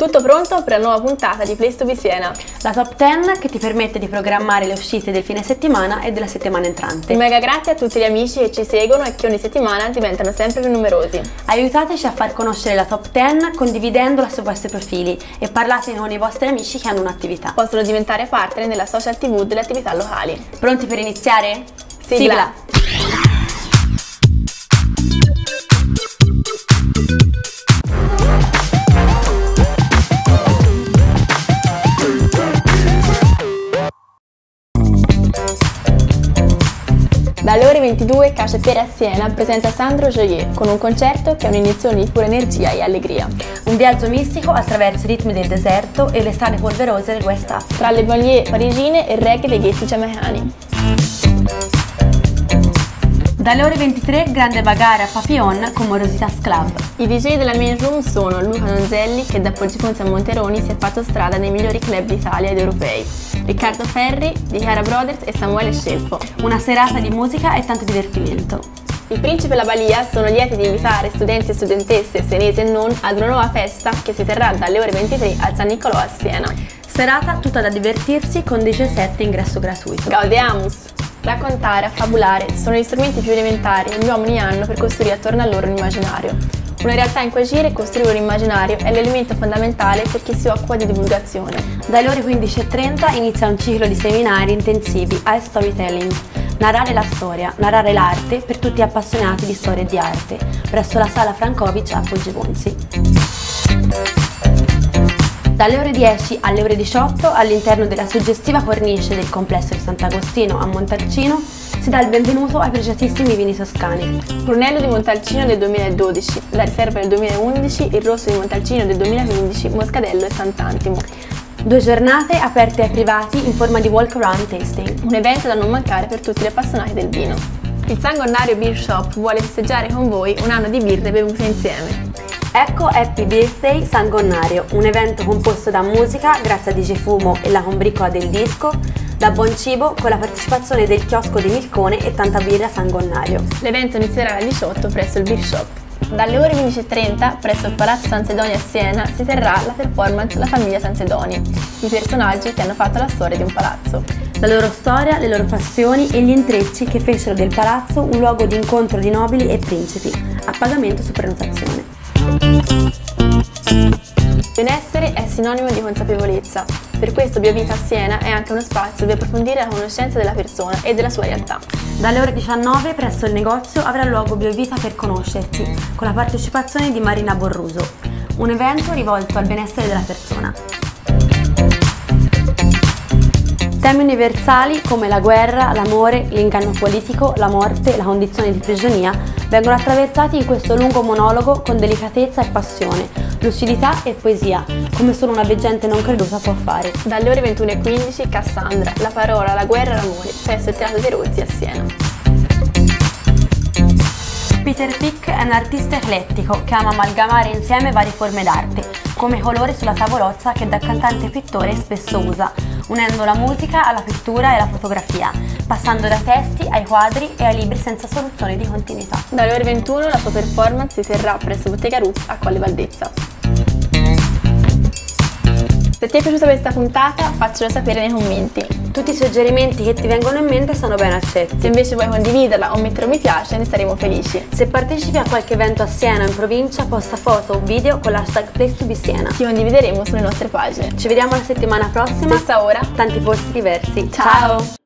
Tutto pronto per la nuova puntata di Place to Be Siena. La top 10 che ti permette di programmare le uscite del fine settimana e della settimana entrante. Un mega grazie a tutti gli amici che ci seguono e che ogni settimana diventano sempre più numerosi. Aiutateci a far conoscere la top 10 condividendola sui vostri profili e parlate con i vostri amici che hanno un'attività. Possono diventare partner della social tv delle attività locali. Pronti per iniziare? Sigla! Sigla. Dalle ore 22 Cace Fiere a Siena presenta Sandro Joyeux con un concerto che è un'iniezione di pura energia e allegria. Un viaggio mistico attraverso i ritmi del deserto e le strade polverose del West Africa. Tra le banlieue parigine e il reggae dei ghetti giamaicani. Dalle ore 23 grande bagare a Papillon con Morositas Club. I DJ della main room sono Luca Nonzelli che da Porgiponza a Monteroni si è fatto strada nei migliori club d'Italia ed europei, Riccardo Ferri di Chiara Brothers e Samuele Scelfo. Una serata di musica e tanto divertimento. Il Principe e la Balia sono lieti di invitare studenti e studentesse senesi e non ad una nuova festa che si terrà dalle ore 23 al San Niccolò a Siena. Serata tutta da divertirsi con 17 ingresso gratuito. Gaudeamus! Raccontare, affabulare sono gli strumenti più elementari che gli uomini hanno per costruire attorno a loro immaginario. Una realtà in cui agire e costruire un immaginario è l'elemento fondamentale per chi si occupa di divulgazione. Dalle ore 15.30 inizia un ciclo di seminari intensivi a storytelling. Narrare la storia, narrare l'arte per tutti gli appassionati di storia e di arte, presso la sala Frankovic a Poggibonsi. Dalle ore 10 alle ore 18 all'interno della suggestiva cornice del complesso di Sant'Agostino a Montalcino si dà il benvenuto ai pregiatissimi vini toscani. Brunello di Montalcino del 2012, la riserva del 2011, il rosso di Montalcino del 2015, Moscadello e Sant'Antimo. Due giornate aperte ai privati in forma di walk around tasting. Un evento da non mancare per tutti gli appassionati del vino. Il Sangonnario Beer Shop vuole festeggiare con voi un anno di birre bevute insieme. Ecco Happy Birthday San Gonnario, un evento composto da musica grazie a DJ Fumo e la combriccola del disco, da buon cibo con la partecipazione del chiosco di Milcone e tanta birra San Gonnario. L'evento inizierà alle 18 presso il Beer Shop. Dalle ore 15.30 presso il Palazzo San Sedoni a Siena si terrà la performance La famiglia San Sedoni, i personaggi che hanno fatto la storia di un palazzo. La loro storia, le loro passioni e gli intrecci che fecero del palazzo un luogo di incontro di nobili e principi, a pagamento su prenotazione. Benessere è sinonimo di consapevolezza, per questo BioVita a Siena è anche uno spazio dove approfondire la conoscenza della persona e della sua realtà. Dalle ore 19 presso il negozio avrà luogo BioVita per conoscerti, con la partecipazione di Marina Borruso, un evento rivolto al benessere della persona. Temi universali come la guerra, l'amore, l'inganno politico, la morte, la condizione di prigionia vengono attraversati in questo lungo monologo con delicatezza e passione, lucidità e poesia, come solo una veggente non creduta può fare. Dalle ore 21.15 Cassandra, la parola, la guerra e l'amore, presso il Teatro dei Rozzi a Siena. Peter Pick è un artista eclettico che ama amalgamare insieme varie forme d'arte, come colori sulla tavolozza che da cantante e pittore spesso usa, unendo la musica alla pittura e alla fotografia, passando da testi ai quadri e ai libri senza soluzione di continuità. Dalle ore 21 la sua performance si terrà presso Bottega Ruz a Colle Valdezza. Se ti è piaciuta questa puntata, faccelo sapere nei commenti. Tutti i suggerimenti che ti vengono in mente sono ben accetti. Se invece vuoi condividerla o mettere un mi piace, ne saremo felici. Se partecipi a qualche evento a Siena o in provincia, posta foto o video con l'hashtag PlaceToBeSiena. Ti condivideremo sulle nostre pagine. Ci vediamo la settimana prossima. Stessa ora. Tanti posti diversi. Ciao. Ciao.